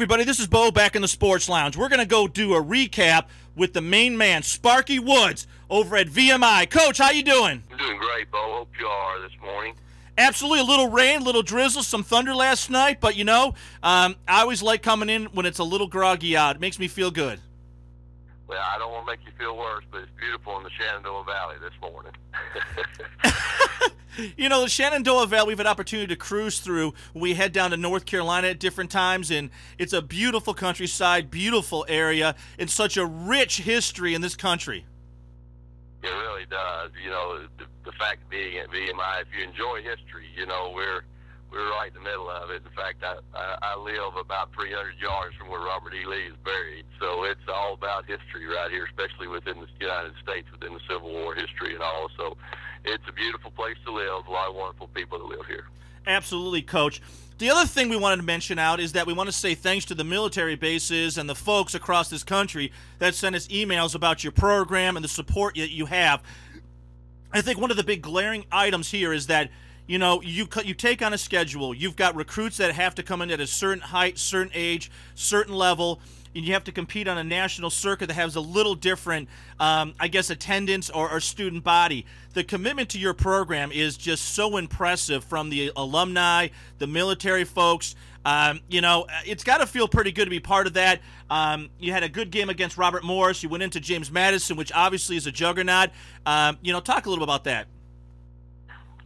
everybody, this is Bo back in the Sports Lounge. We're going to go do a recap with the main man, Sparky Woods, over at VMI. Coach, how you doing? I'm doing great, Bo. Hope you are this morning. Absolutely, a little rain, a little drizzle, some thunder last night, but you know, um, I always like coming in when it's a little groggy out. It makes me feel good. Well, I don't want to make you feel worse, but it's beautiful in the Shenandoah Valley this morning. you know, the Shenandoah Valley, we've had opportunity to cruise through. We head down to North Carolina at different times, and it's a beautiful countryside, beautiful area, and such a rich history in this country. It really does. You know, the, the fact being at VMI, if you enjoy history, you know, we're we're right in the middle of it. In fact, I, I, I live about 300 yards from where Robert E. Lee is buried. So it's all about history right here, especially within the United States, within the Civil War history and all. So it's a beautiful place to live. A lot of wonderful people that live here. Absolutely, Coach. The other thing we wanted to mention out is that we want to say thanks to the military bases and the folks across this country that sent us emails about your program and the support that you have. I think one of the big glaring items here is that you know you you take on a schedule. You've got recruits that have to come in at a certain height, certain age, certain level and you have to compete on a national circuit that has a little different, um, I guess, attendance or, or, student body. The commitment to your program is just so impressive from the alumni, the military folks. Um, you know, it's got to feel pretty good to be part of that. Um, you had a good game against Robert Morris. You went into James Madison, which obviously is a juggernaut. Um, you know, talk a little about that.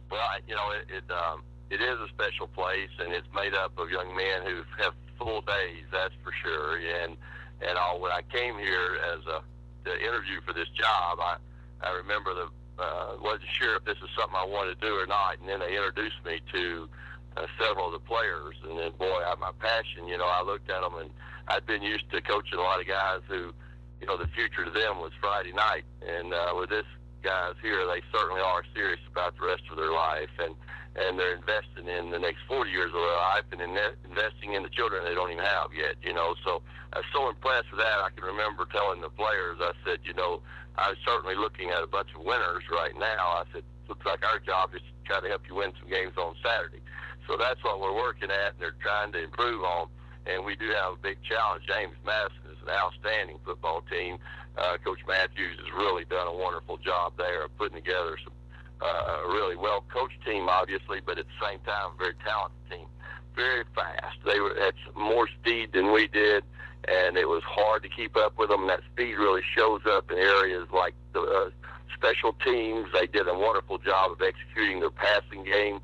Well, you know, it, it um, it is a special place, and it's made up of young men who have full days, that's for sure. And and all when I came here as a the interview for this job, I I remember the uh, wasn't sure if this is something I wanted to do or not, and then they introduced me to uh, several of the players, and then boy, I, my passion, you know, I looked at them and I'd been used to coaching a lot of guys who, you know, the future to them was Friday night, and uh, with this guys here, they certainly are serious about the rest of their life, and and they're investing in the next 40 years of their life and in investing in the children they don't even have yet, you know. So I was so impressed with that. I can remember telling the players, I said, you know, I was certainly looking at a bunch of winners right now. I said, looks like our job is to try to help you win some games on Saturday. So that's what we're working at, and they're trying to improve on. And we do have a big challenge. James Madison is an outstanding football team. Uh, Coach Matthews has really done a wonderful job there of putting together some uh, really well coached team, obviously, but at the same time, a very talented team. Very fast. They were, had more speed than we did, and it was hard to keep up with them. That speed really shows up in areas like the uh, special teams. They did a wonderful job of executing their passing game,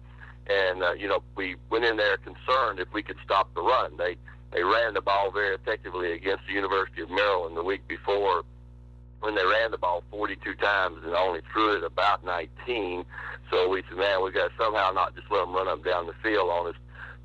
and uh, you know we went in there concerned if we could stop the run. They they ran the ball very effectively against the University of Maryland the week before when they ran the ball 42 times and only threw it about 19. So we said, man, we got to somehow not just let them run up down the field on us.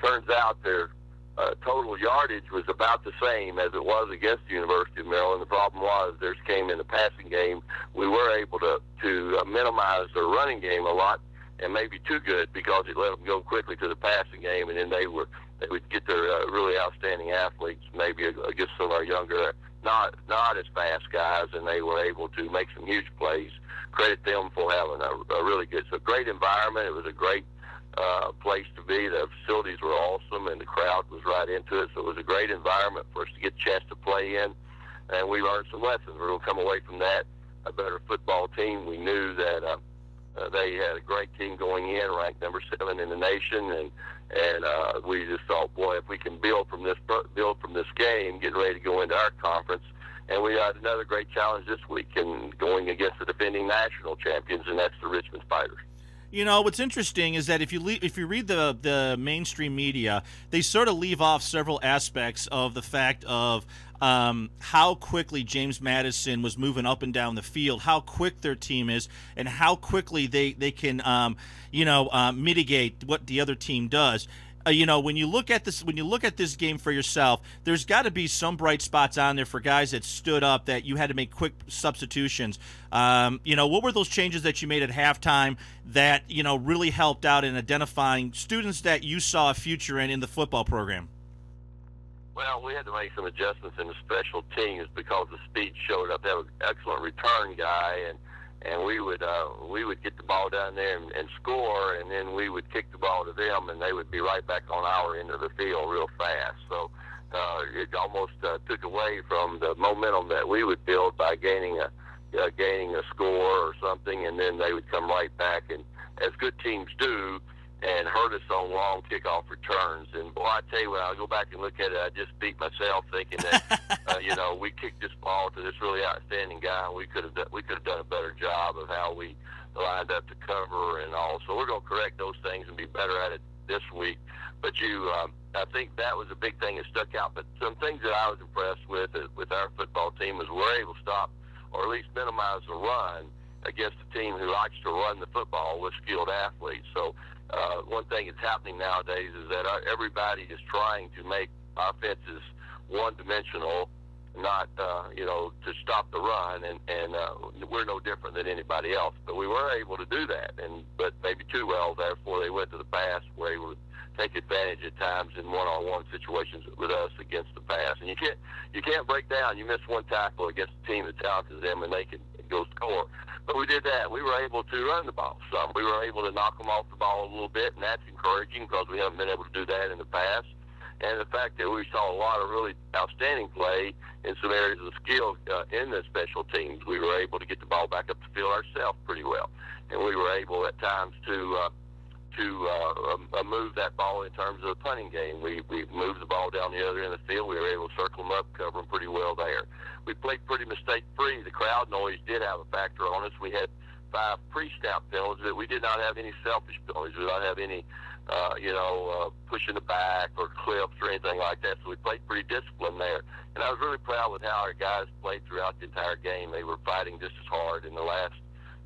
Turns out their uh, total yardage was about the same as it was against the University of Maryland. The problem was theirs came in the passing game. We were able to to uh, minimize their running game a lot, and maybe too good because it let them go quickly to the passing game, and then they were they would get their uh, really outstanding athletes, maybe against some of our younger not not as fast guys, and they were able to make some huge plays. Credit them for having a, a really good, so great environment. It was a great uh, place to be. The facilities were awesome, and the crowd was right into it. So it was a great environment for us to get a chance to play in, and we learned some lessons. We're to come away from that a better football team. We knew that. Uh, uh, they had a great team going in, ranked number seven in the nation, and and uh, we just thought, boy, if we can build from this build from this game, getting ready to go into our conference, and we had another great challenge this week, and going against the defending national champions, and that's the Richmond Spiders. You know what's interesting is that if you le- if you read the the mainstream media, they sort of leave off several aspects of the fact of um, how quickly James Madison was moving up and down the field, how quick their team is, and how quickly they they can um, you know uh, mitigate what the other team does uh, you know, when you look at this, when you look at this game for yourself, there's got to be some bright spots on there for guys that stood up that you had to make quick substitutions. Um, you know, what were those changes that you made at halftime that you know really helped out in identifying students that you saw a future in in the football program? Well, we had to make some adjustments in the special teams because the speed showed up. They have an excellent return guy, and and we would uh, we would get the ball down there and, and score, and then we would kick the ball to them, and they would be right back on our end of the field real fast. So uh, it almost uh, took away from the momentum that we would build by gaining a uh, gaining a score or something, and then they would come right back and as good teams do and hurt us on long kickoff returns. And boy, I tell you what, I'll go back and look at it. I just beat myself thinking that uh, you know we kicked this ball to this really outstanding guy, and we could have done, we could have done a better job of how we lined up to cover and all. So we're going to correct those things and be better at it this week. But you, um, I think that was a big thing that stuck out. But some things that I was impressed with uh, with our football team was we're able to stop or at least minimize the run against a team who likes to run the football with skilled athletes. So uh, one thing that's happening nowadays is that uh, everybody is trying to make offenses one-dimensional, not uh, you know to stop the run, and and uh, we're no different than anybody else. But we were able to do that, and but maybe too well. Therefore, they went to the pass, were able to take advantage at times in one-on-one situations with us against the pass. And you can't you can't break down. You miss one tackle against a team that challenges them, and they can go score. But we did that. We were able to run the ball some. We were able to knock them off the ball a little bit, and that's encouraging because we haven't been able to do that in the past. And the fact that we saw a lot of really outstanding play in some areas of skill uh, in the special teams, we were able to get the ball back up the field ourselves pretty well, and we were able at times to uh, to uh, uh, move that ball in terms of the punting game. We we moved the ball down the other end of the field. We were able to circle them up, cover them pretty well there. We played pretty mistake free. The crowd noise did have a factor on us. We had five pre-snap penalties, but we did not have any selfish penalties. We did not have any, uh, you know, uh, pushing the back or clips or anything like that. So we played pretty disciplined there. And I was really proud with how our guys played throughout the entire game. They were fighting just as hard in the last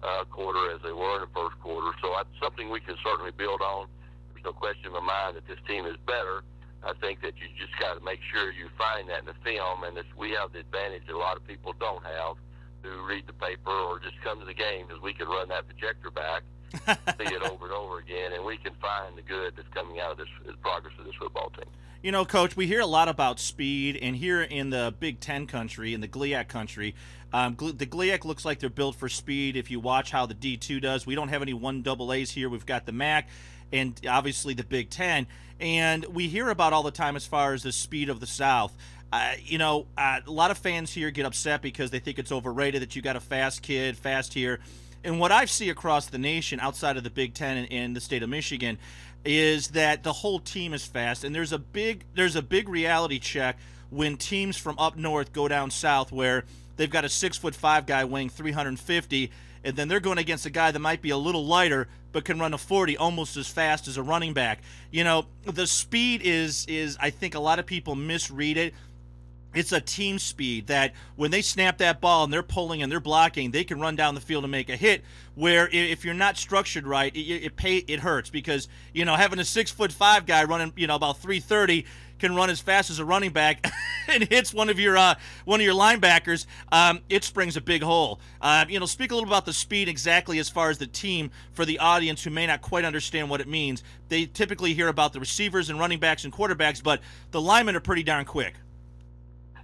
uh, quarter as they were in the first quarter. So that's something we can certainly build on. There's no question in my mind that this team is better. I think that you just got to make sure you find that in the film, and this, we have the advantage that a lot of people don't have who read the paper or just come to the game because we can run that projector back, see it over and over again, and we can find the good that's coming out of this the progress of this football team. You know, Coach, we hear a lot about speed, and here in the Big Ten country, in the GLIAC country, um, the GLIAC looks like they're built for speed. If you watch how the D2 does, we don't have any one double A's here. We've got the MAC and obviously the Big Ten. And we hear about all the time as far as the speed of the South. Uh, you know, uh, a lot of fans here get upset because they think it's overrated that you got a fast kid, fast here. And what I see across the nation, outside of the Big Ten and, and the state of Michigan, is that the whole team is fast, and there's a big there's a big reality check when teams from up north go down south where they've got a six foot five guy weighing 350 and then they're going against a guy that might be a little lighter but can run a 40 almost as fast as a running back. You know the speed is is i think a lot of people misread it it's a team speed that when they snap that ball and they're pulling and they're blocking, they can run down the field and make a hit. Where if you're not structured right, it, it pay it hurts because you know having a six foot five guy running you know about 330 can run as fast as a running back and hits one of your uh, one of your linebackers, um, it springs a big hole. Uh, you know, speak a little about the speed exactly as far as the team for the audience who may not quite understand what it means. They typically hear about the receivers and running backs and quarterbacks, but the linemen are pretty darn quick.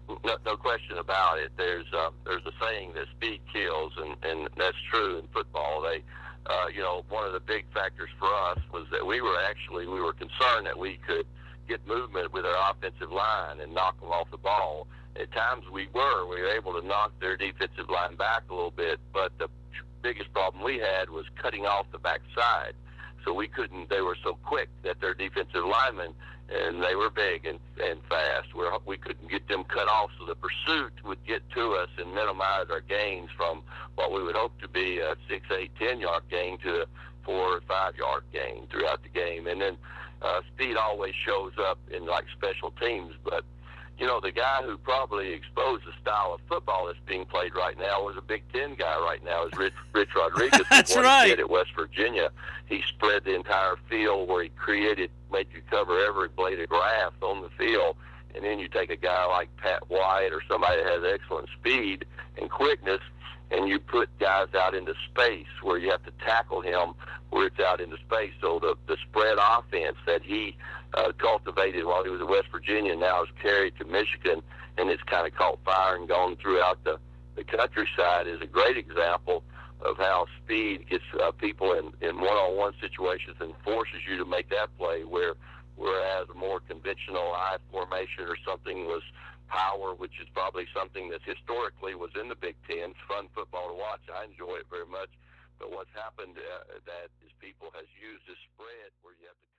No, no question about it. There's uh, there's a saying that speed kills, and and that's true in football. They, uh, you know, one of the big factors for us was that we were actually we were concerned that we could get movement with our offensive line and knock them off the ball. At times we were we were able to knock their defensive line back a little bit, but the biggest problem we had was cutting off the backside. So we couldn't. They were so quick that their defensive linemen and they were big and, and fast. We're, we couldn't get them cut off, so the pursuit would get to us and minimize our gains from what we would hope to be a six, eight, ten yard gain to a four or five yard gain throughout the game. And then uh, speed always shows up in like special teams, but you know, the guy who probably exposed the style of football that's being played right now was a Big Ten guy right now is Rich, Rich Rodriguez. that's right. He did at West Virginia. He spread the entire field where he created, made you cover every blade of grass on the field. And then you take a guy like Pat White or somebody that has excellent speed and quickness, and you put guys out into space where you have to tackle him where it's out into space. So the the spread offense that he uh, cultivated while he was at West Virginia now is carried to Michigan, and it's kind of caught fire and gone throughout the the countryside is a great example of how speed gets uh, people in in one-on-one situations and forces you to make that play where whereas a more conventional I formation or something was power, which is probably something that historically was in the Big Ten. It's fun football to watch. I enjoy it very much. But what's happened uh, that is people has used this spread where you have to.